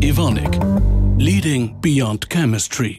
Ivonic, leading beyond chemistry.